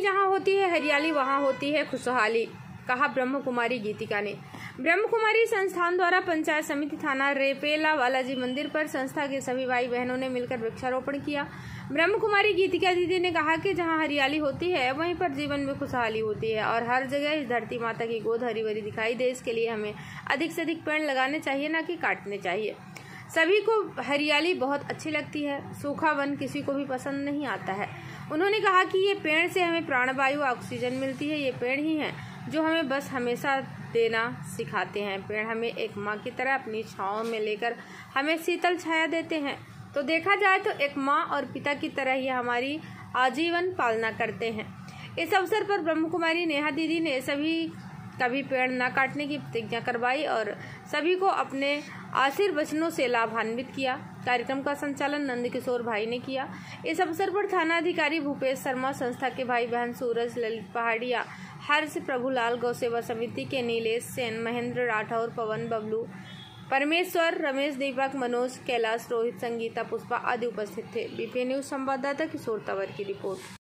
जहाँ होती है, हरियाली वहाँ होती है, खुशहाली, कहा ब्रह्म कुमारी गीतिका ने। ब्रह्म कुमारी संस्थान द्वारा पंचायत समिति थाना रेपेला बालाजी मंदिर पर संस्था के सभी भाई बहनों ने मिलकर वृक्षारोपण किया। ब्रह्म कुमारी गीतिका दीदी ने कहा कि जहाँ हरियाली होती है, वहीं पर जीवन में खुशहाली होती है और हर जगह इस धरती माता की गोद हरी भरी दिखाई दे, इसके लिए हमें अधिक से अधिक पेड़ लगाने चाहिए, न कि काटने चाहिए। सभी को हरियाली बहुत अच्छी लगती है। सूखा वन किसी को भी पसंद नहीं आता है। उन्होंने कहा कि ये पेड़ से हमें प्राणवायु ऑक्सीजन मिलती है, ये पेड़ ही हैं, जो हमें बस हमेशा देना सिखाते हैं। पेड़ हमें एक माँ की तरह अपनी छाँव में लेकर हमें शीतल छाया देते हैं। तो देखा जाए तो एक माँ और पिता की तरह ही हमारी आजीवन पालना करते हैं। इस अवसर पर ब्रह्म कुमारी नेहा दीदी ने सभी कभी पेड़ न काटने की प्रतिज्ञा करवाई और सभी को अपने आशीर्वचनों से लाभान्वित किया। कार्यक्रम का संचालन नंदकिशोर भाई ने किया। इस अवसर पर थाना अधिकारी भूपेश शर्मा, संस्था के भाई बहन सूरज, ललित पहाड़िया, हर्ष प्रभुलाल, गौ सेवा समिति के नीलेश सेन, महेंद्र राठौर, पवन बबलू, परमेश्वर, रमेश दीपक, मनोज कैलाश, रोहित संगीता, पुष्पा आदि उपस्थित थे। बीपी न्यूज़ संवाददाता किशोर तंवर की रिपोर्ट।